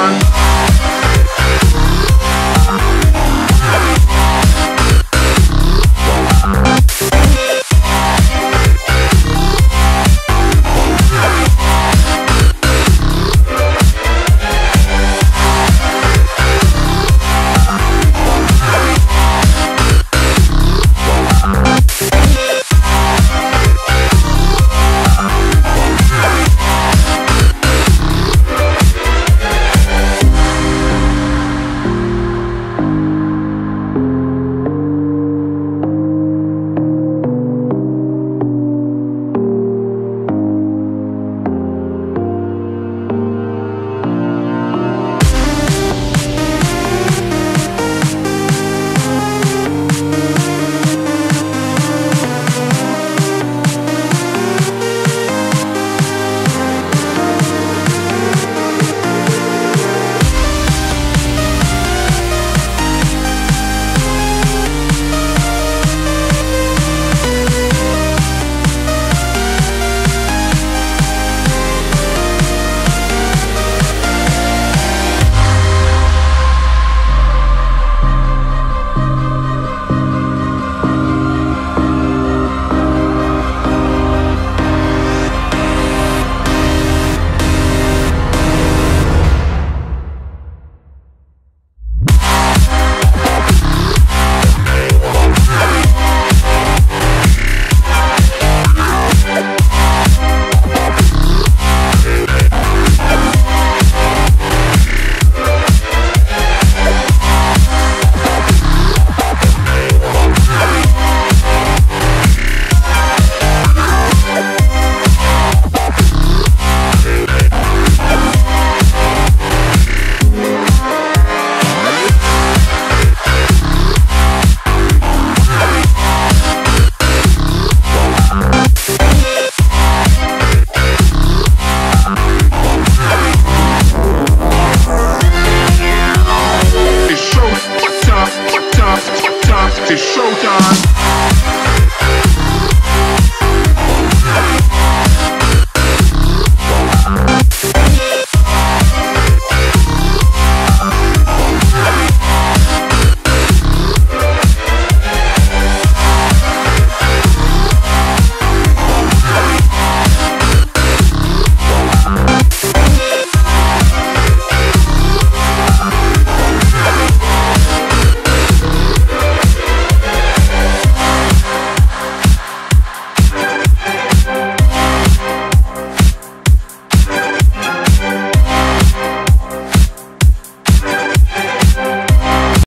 one. It's showtime.